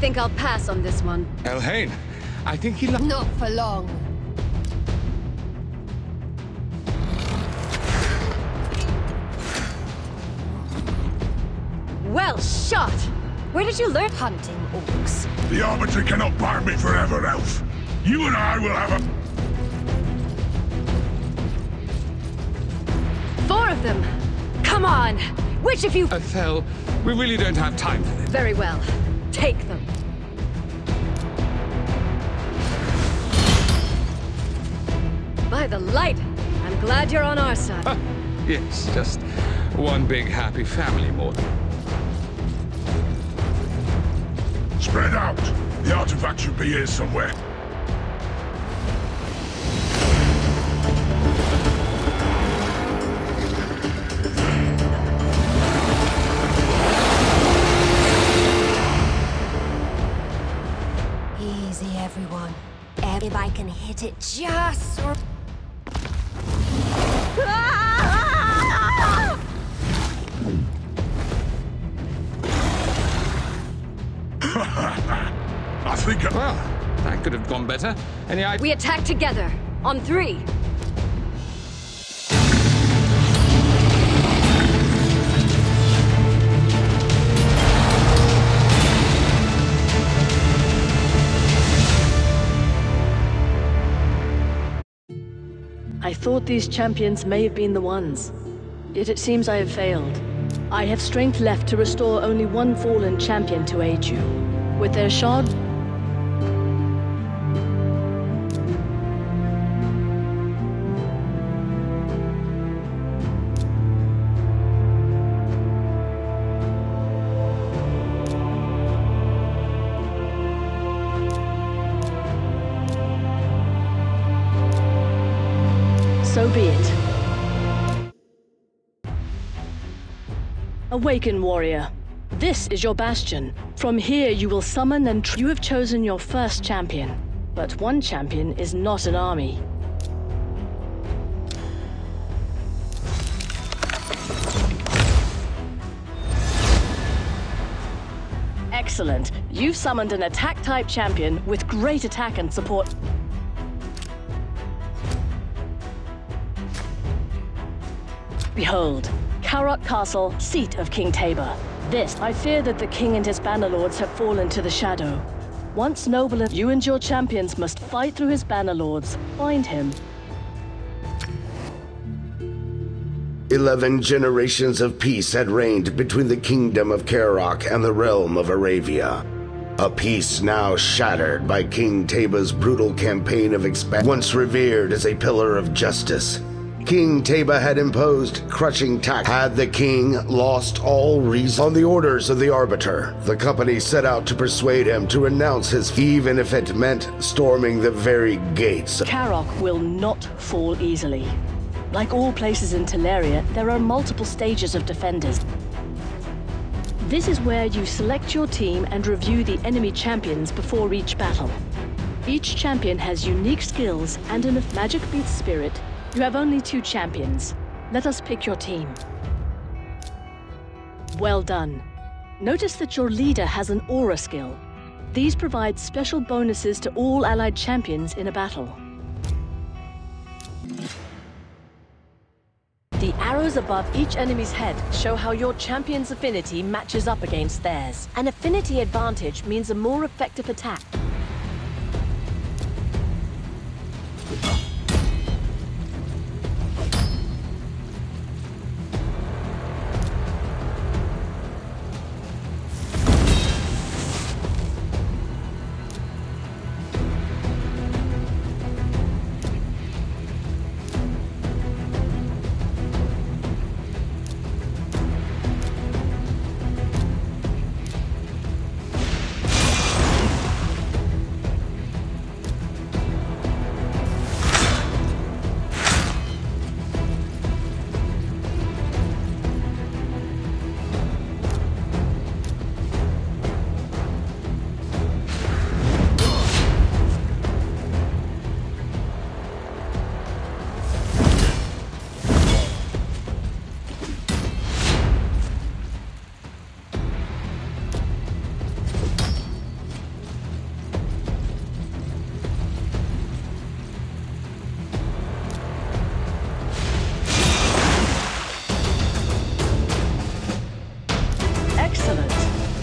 think I'll pass on this one. Elhain, I think he... Not for long. Well shot! Where did you learn hunting orcs? The Arbiter cannot bar me forever, Elf. You and I will have a... Four of them! Come on! Which of you... Athel, we really don't have time for this. Very well. Take them. By the light! I'm glad you're on our side. yes, just one big happy family more. Spread out! The artifact should be here somewhere. Everyone. If I can hit it just or... I think... I... Well, that could have gone better. Any idea? We attack together. On three. I thought these champions may have been the ones. Yet it seems I have failed. I have strength left to restore only one fallen champion to aid you. With their shard... So be it. Awaken, warrior. This is your bastion. From here you will summon and You have chosen your first champion. But one champion is not an army. Excellent. You've summoned an attack-type champion with great attack and support. Behold, Kaerok Castle, seat of King Tabor. This, I fear that the king and his banner lords have fallen to the shadow. Once noble, you and your champions must fight through his banner lords, find him. Eleven generations of peace had reigned between the kingdom of Kaerok and the realm of Aravia. A peace now shattered by King Tabor's brutal campaign of expansion. Once revered as a pillar of justice, King Tabor had imposed crushing tax. Had the king lost all reason? On the orders of the Arbiter, the company set out to persuade him to renounce his, even if it meant storming the very gates. Kaerok will not fall easily. Like all places in Teleria, there are multiple stages of defenders. This is where you select your team and review the enemy champions before each battle. Each champion has unique skills and enough magic beats spirit, you have only two champions. Let us pick your team. Well done. Notice that your leader has an aura skill. These provide special bonuses to all allied champions in a battle. The arrows above each enemy's head show how your champion's affinity matches up against theirs. An affinity advantage means a more effective attack.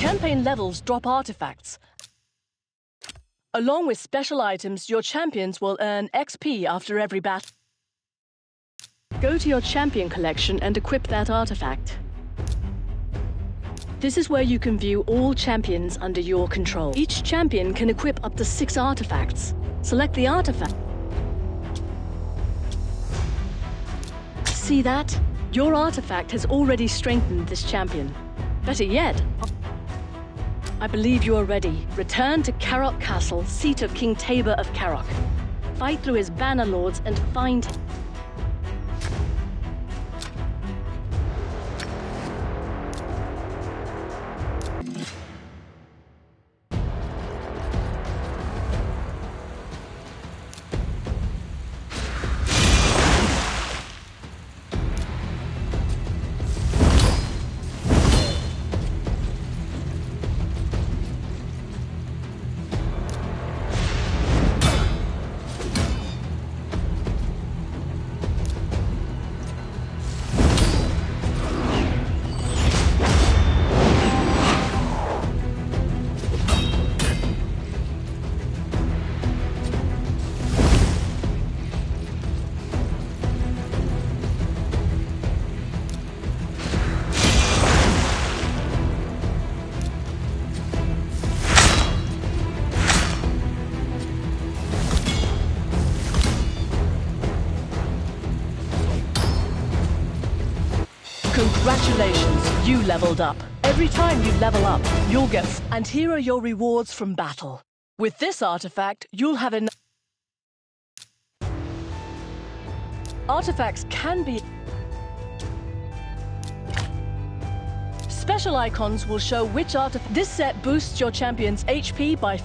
Campaign levels drop artifacts. Along with special items, your champions will earn XP after every battle. Go to your champion collection and equip that artifact. This is where you can view all champions under your control. Each champion can equip up to six artifacts. Select the artifact. See that? Your artifact has already strengthened this champion. Better yet, I believe you are ready. Return to Kaerok Castle, seat of King Tabor of Kaerok. Fight through his banner lords and find Congratulations, you leveled up. Every time you level up, you'll get... And here are your rewards from battle. With this artifact, you'll have an... Artifacts can be... Special icons will show which artifact... This set boosts your champion's HP by...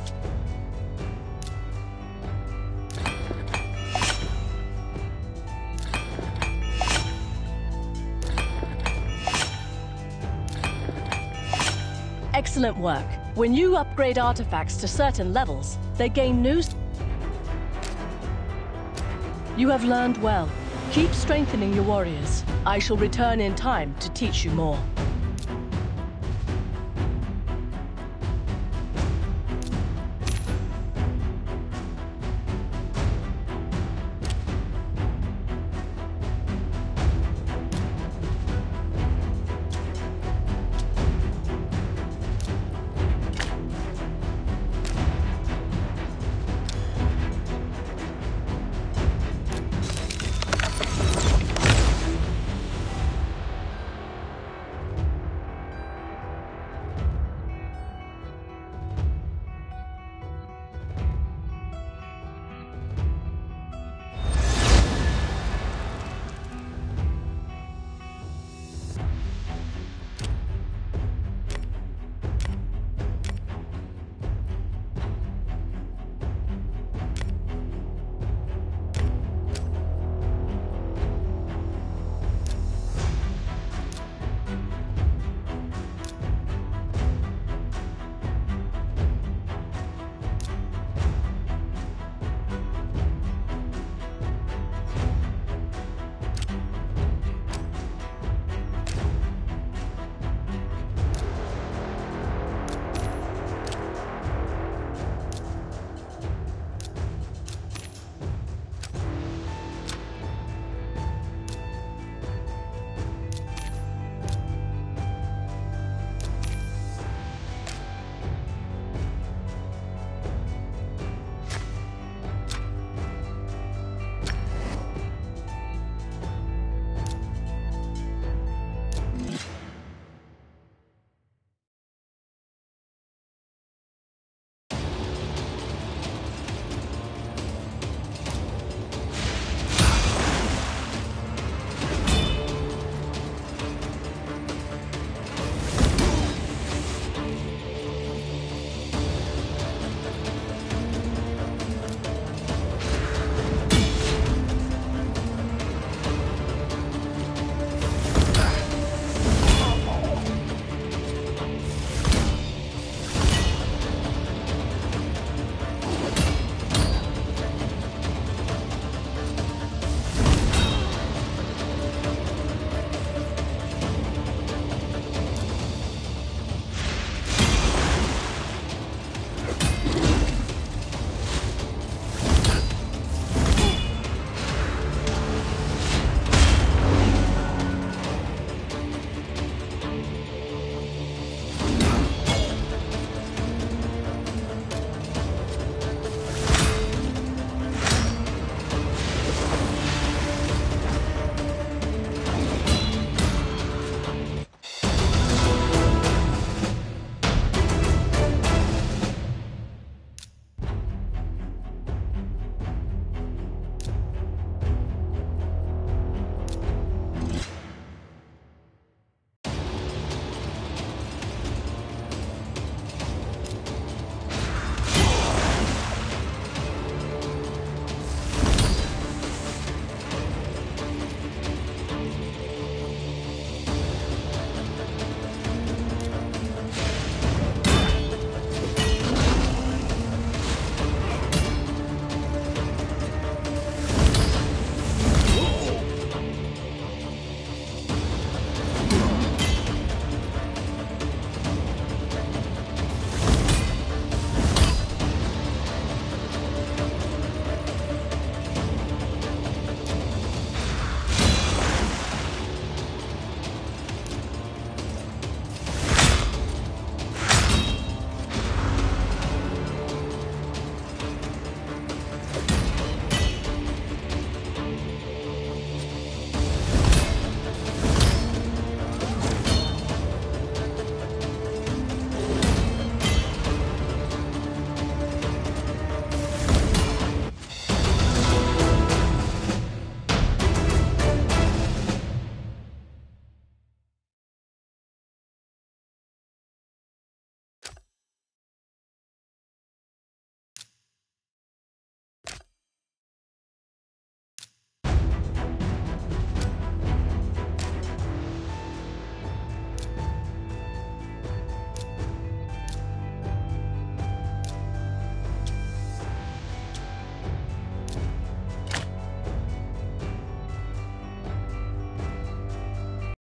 Excellent work. When you upgrade artifacts to certain levels, they gain new... You have learned well. Keep strengthening your warriors. I shall return in time to teach you more.